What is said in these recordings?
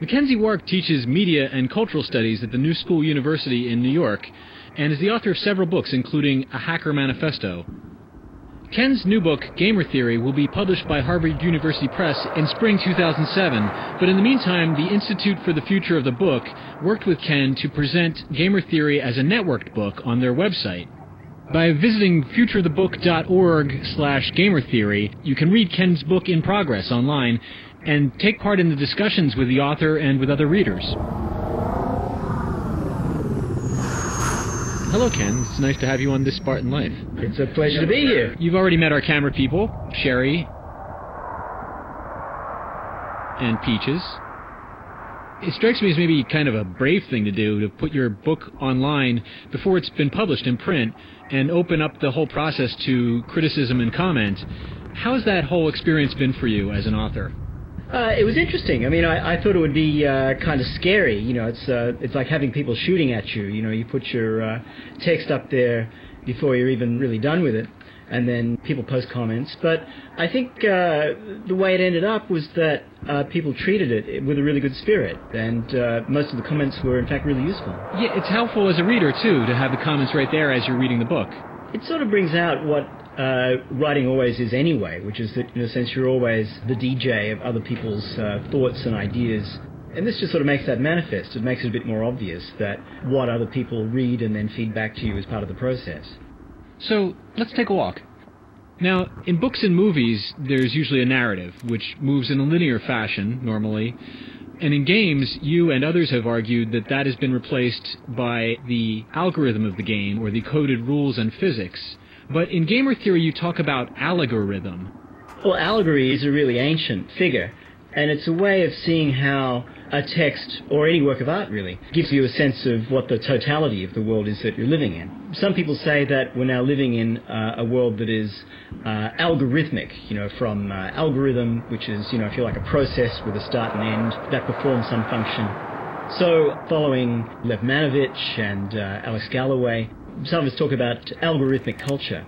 McKenzie Wark teaches media and cultural studies at the New School University in New York and is the author of several books, including A Hacker Manifesto. Ken's new book, Gamer Theory, will be published by Harvard University Press in spring 2007, but in the meantime, the Institute for the Future of the Book worked with Ken to present Gamer Theory as a networked book on their website. By visiting futureofthebook.org slash gamertheory, you can read Ken's book in progress online and take part in the discussions with the author and with other readers. Hello, Ken. It's nice to have you on This Spartan Life. It's a pleasure to be here. You've already met our camera people, Sherry and Peaches. It strikes me as maybe kind of a brave thing to do to put your book online before it's been published in print and open up the whole process to criticism and comment. How has that whole experience been for you as an author? Uh, it was interesting. I mean, I, I thought it would be uh, kind of scary. You know, it's uh, it's like having people shooting at you. You know, you put your uh, text up there before you're even really done with it, and then people post comments. But I think uh, the way it ended up was that uh, people treated it with a really good spirit, and most of the comments were in fact really useful. Yeah, it's helpful as a reader too to have the comments right there as you're reading the book. It sort of brings out what uh, writing always is anyway, which is that in a sense you're always the DJ of other people's uh, thoughts and ideas. And this just sort of makes that manifest. It makes it a bit more obvious that what other people read and then feed back to you is part of the process. So let's take a walk. Now, in books and movies, there's usually a narrative, which moves in a linear fashion, normally. And in games, you and others have argued that that has been replaced by the algorithm of the game, or the coded rules and physics. But in gamer theory, you talk about allegorithm. Well, allegory is a really ancient figure, and it's a way of seeing how a text, or any work of art really, gives you a sense of what the totality of the world is that you're living in. Some people say that we're now living in uh, a world that is uh, algorithmic, you know, from uh, algorithm, which is, you know, if you like, a process with a start and end that performs some function. So, following Lev Manovich and uh, Alex Galloway, some of us talk about algorithmic culture.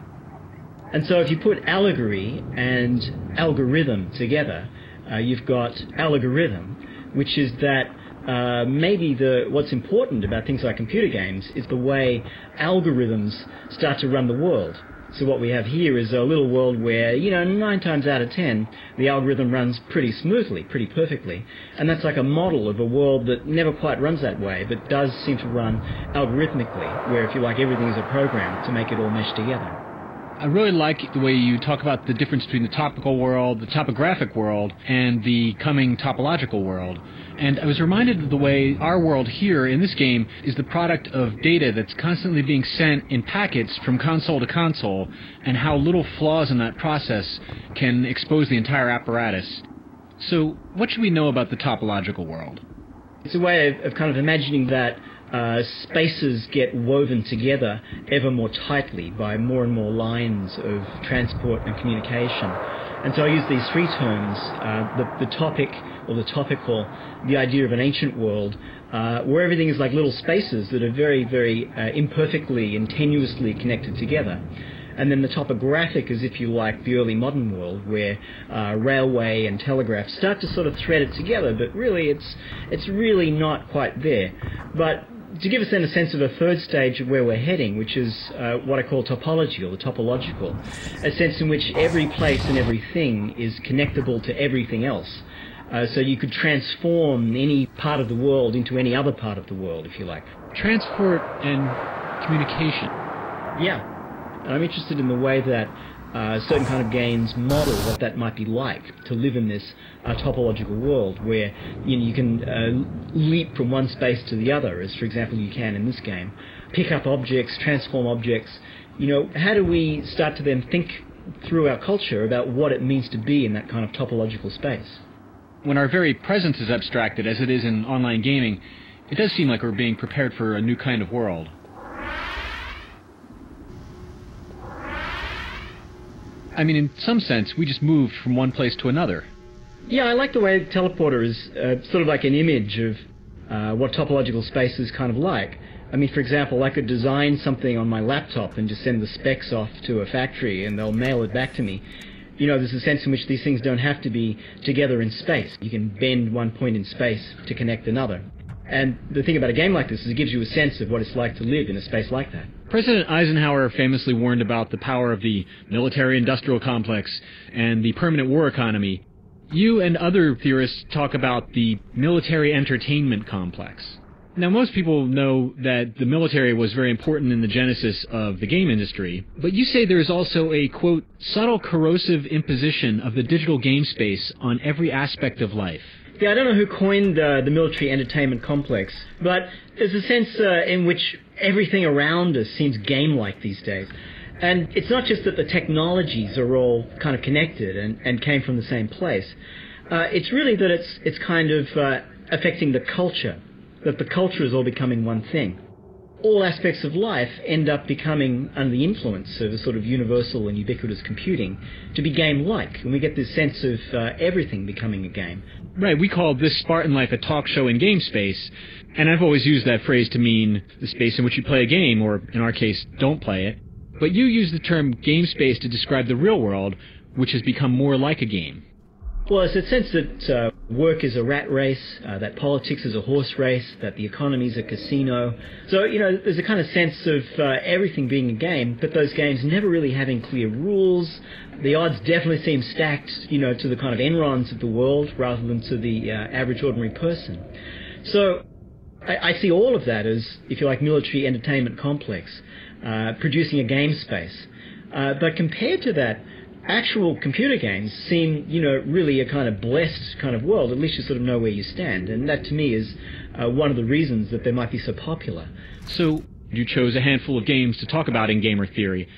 And so if you put allegory and allegorithm together, uh, you've got algorithm, which is that uh, maybe the what's important about things like computer games is the way algorithms start to run the world. So what we have here is a little world where, you know, nine times out of ten, the algorithm runs pretty smoothly, pretty perfectly. And that's like a model of a world that never quite runs that way, but does seem to run algorithmically, where if you like, everything is a program to make it all mesh together. I really like the way you talk about the difference between the topical world, the topographic world, and the coming topological world. And I was reminded of the way our world here in this game is the product of data that's constantly being sent in packets from console to console, and how little flaws in that process can expose the entire apparatus. So, what should we know about the topological world? It's a way of, of kind of imagining that uh, spaces get woven together ever more tightly by more and more lines of transport and communication. And so I use these three terms, uh, the, the topic or the topical, the idea of an ancient world, uh, where everything is like little spaces that are very, very uh, imperfectly and tenuously connected together. And then the topographic is, if you like, the early modern world, where uh, railway and telegraph start to sort of thread it together, but really it's, it's really not quite there. But to give us then a sense of a third stage of where we're heading, which is uh, what I call topology or the topological, a sense in which every place and everything is connectable to everything else. Uh, so you could transform any part of the world into any other part of the world, if you like. Transport and communication. Yeah. And I'm interested in the way that uh, certain kind of games model what that might be like to live in this uh, topological world where you, know, you can uh, leap from one space to the other, as for example you can in this game, pick up objects, transform objects. You know, how do we start to then think through our culture about what it means to be in that kind of topological space? When our very presence is abstracted, as it is in online gaming, it does seem like we're being prepared for a new kind of world. I mean, in some sense, we just moved from one place to another. Yeah, I like the way Teleporter is uh, sort of like an image of uh, what topological space is kind of like. I mean, for example, I could design something on my laptop and just send the specs off to a factory and they'll mail it back to me. You know, there's a sense in which these things don't have to be together in space. You can bend one point in space to connect another. And the thing about a game like this is it gives you a sense of what it's like to live in a space like that. President Eisenhower famously warned about the power of the military industrial complex and the permanent war economy. You and other theorists talk about the military entertainment complex. Now, most people know that the military was very important in the genesis of the game industry, but you say there is also a, quote, subtle corrosive imposition of the digital game space on every aspect of life. Yeah, I don't know who coined uh, the military entertainment complex, but there's a sense uh, in which everything around us seems game-like these days. And it's not just that the technologies are all kind of connected and, and came from the same place. Uh, it's really that it's, it's kind of uh, affecting the culture that the culture is all becoming one thing. All aspects of life end up becoming under the influence of a sort of universal and ubiquitous computing to be game-like, and we get this sense of uh, everything becoming a game. Right, we call this Spartan life a talk show in game space, and I've always used that phrase to mean the space in which you play a game, or in our case, don't play it. But you use the term game space to describe the real world, which has become more like a game. Well, it's a sense that uh, work is a rat race, uh, that politics is a horse race, that the economy is a casino. So, you know, there's a kind of sense of uh, everything being a game, but those games never really having clear rules. The odds definitely seem stacked, you know, to the kind of Enrons of the world rather than to the uh, average ordinary person. So, I, I, see all of that as, if you like, military entertainment complex, uh, producing a game space. Uh, but compared to that, actual computer games seem, you know, really a kind of blessed kind of world. At least you sort of know where you stand, and that to me is uh, one of the reasons that they might be so popular. So you chose a handful of games to talk about in gamer theory.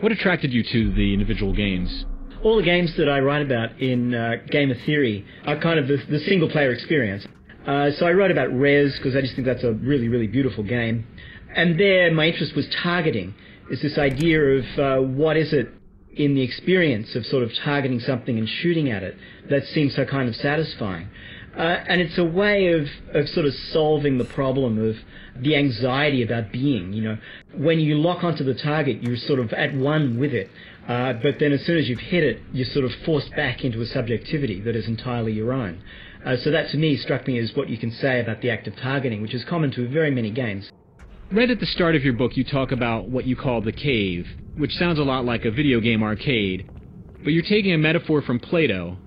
What attracted you to the individual games? All the games that I write about in uh, Gamer Theory are kind of the, the single player experience. Uh, so I wrote about Rez because I just think that's a really, really beautiful game. And there, my interest was targeting. Is this idea of uh, what is it in the experience of sort of targeting something and shooting at it that seems so kind of satisfying. Uh, and it's a way of, of sort of solving the problem of the anxiety about being. You know, when you lock onto the target, you're sort of at one with it. Uh, but then as soon as you've hit it, you're sort of forced back into a subjectivity that is entirely your own. Uh, so that to me struck me as what you can say about the act of targeting, which is common to very many games. Right at the start of your book, you talk about what you call the cave, which sounds a lot like a video game arcade, but you're taking a metaphor from Plato.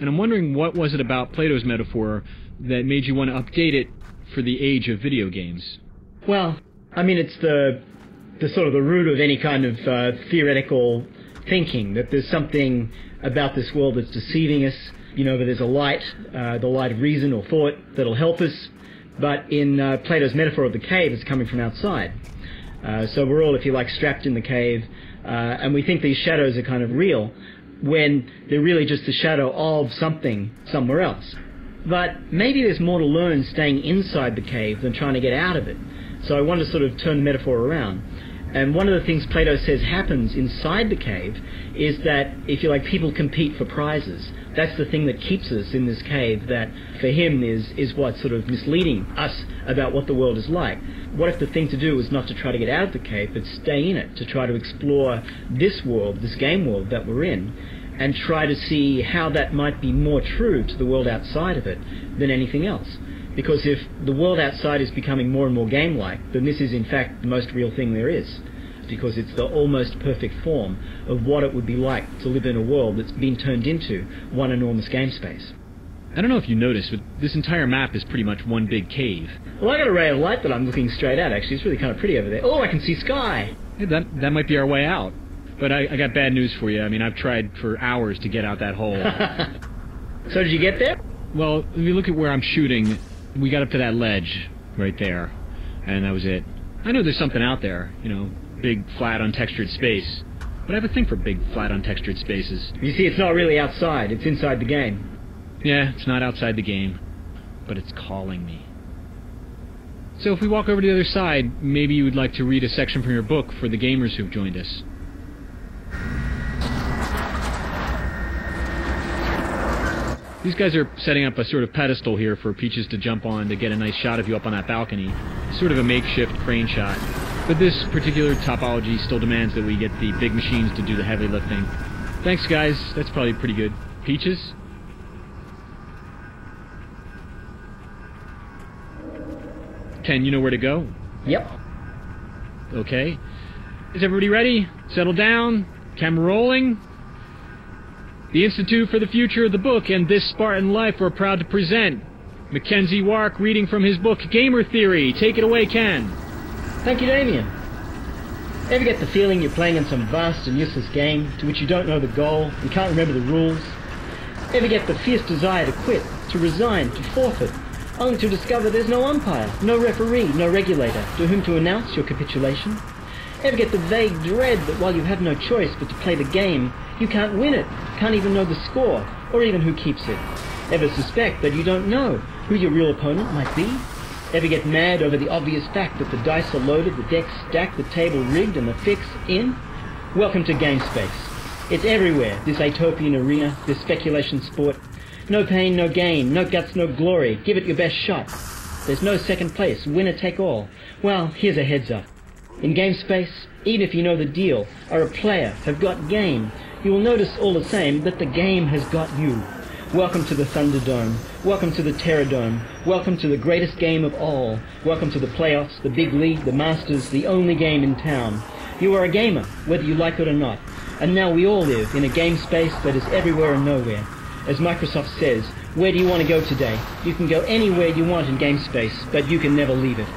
And I'm wondering what was it about Plato's metaphor that made you want to update it for the age of video games? Well, I mean, it's the the sort of the root of any kind of uh, theoretical thinking that there's something about this world that's deceiving us. You know, that there's a light, uh, the light of reason or thought that'll help us, but in uh, Plato's metaphor of the cave, it's coming from outside. Uh, so we're all, if you like, strapped in the cave, uh, and we think these shadows are kind of real when they're really just the shadow of something somewhere else. But maybe there's more to learn staying inside the cave than trying to get out of it. So I want to sort of turn the metaphor around. And one of the things Plato says happens inside the cave is that, if you like, people compete for prizes. That's the thing that keeps us in this cave that, for him, is, is what's sort of misleading us about what the world is like. What if the thing to do is not to try to get out of the cave, but stay in it, to try to explore this world, this game world that we're in, and try to see how that might be more true to the world outside of it than anything else? Because if the world outside is becoming more and more game-like, then this is in fact the most real thing there is. Because it's the almost perfect form of what it would be like to live in a world that's been turned into one enormous game space. I don't know if you noticed, but this entire map is pretty much one big cave. Well, I got a ray of light that I'm looking straight at, actually. It's really kind of pretty over there. Oh, I can see sky! Yeah, that, that might be our way out. But I, I got bad news for you. I mean, I've tried for hours to get out that hole. so did you get there? Well, if you look at where I'm shooting, we got up to that ledge right there, and that was it. I know there's something out there, you know, big, flat, untextured space. But I have a thing for big, flat, untextured spaces. You see, it's not really outside, it's inside the game. Yeah, it's not outside the game, but it's calling me. So if we walk over to the other side, maybe you would like to read a section from your book for the gamers who've joined us. These guys are setting up a sort of pedestal here for Peaches to jump on to get a nice shot of you up on that balcony. Sort of a makeshift crane shot. But this particular topology still demands that we get the big machines to do the heavy lifting. Thanks, guys. That's probably pretty good. Peaches? Ken, you know where to go? Yep. Okay. Is everybody ready? Settle down. Camera rolling. The Institute for the Future of the Book and This Spartan Life are proud to present McKenzie Wark reading from his book Gamer Theory. Take it away, Ken. Thank you, Damien. Ever get the feeling you're playing in some vast and useless game to which you don't know the goal and can't remember the rules? Ever get the fierce desire to quit, to resign, to forfeit, only to discover there's no umpire, no referee, no regulator to whom to announce your capitulation? Ever get the vague dread that while you have no choice but to play the game, you can't win it, can't even know the score, or even who keeps it? Ever suspect that you don't know who your real opponent might be? Ever get mad over the obvious fact that the dice are loaded, the deck stacked, the table rigged, and the fix in? Welcome to GameSpace. It's everywhere, this Atopian arena, this speculation sport. No pain, no gain, no guts, no glory. Give it your best shot. There's no second place, winner take all. Well, here's a heads up. In game space, even if you know the deal, are a player, have got game, you will notice all the same that the game has got you. Welcome to the Thunderdome. Welcome to the Terrordome. Welcome to the greatest game of all. Welcome to the playoffs, the big league, the Masters, the only game in town. You are a gamer, whether you like it or not. And now we all live in a game space that is everywhere and nowhere. As Microsoft says, where do you want to go today? You can go anywhere you want in game space, but you can never leave it.